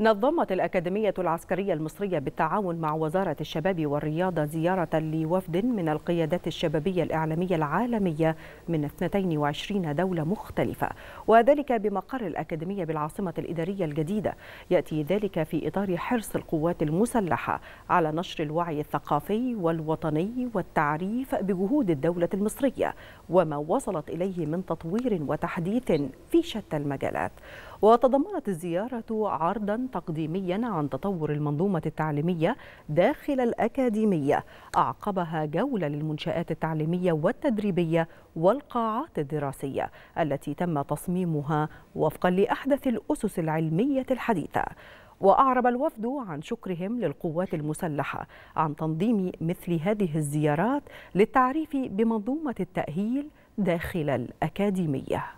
نظمت الأكاديمية العسكرية المصرية بالتعاون مع وزارة الشباب والرياضة زيارة لوفد من القيادات الشبابية الإعلامية العالمية من 22 دولة مختلفة. وذلك بمقر الأكاديمية بالعاصمة الإدارية الجديدة. يأتي ذلك في إطار حرص القوات المسلحة على نشر الوعي الثقافي والوطني والتعريف بجهود الدولة المصرية وما وصلت إليه من تطوير وتحديث في شتى المجالات. وتضمنت الزيارة عرضا تقديميا عن تطور المنظومة التعليمية داخل الأكاديمية. أعقبها جولة للمنشآت التعليمية والتدريبية والقاعات الدراسية التي تم تصميمها وفقا لأحدث الأسس العلمية الحديثة. وأعرب الوفد عن شكرهم للقوات المسلحة عن تنظيم مثل هذه الزيارات للتعريف بمنظومة التأهيل داخل الأكاديمية.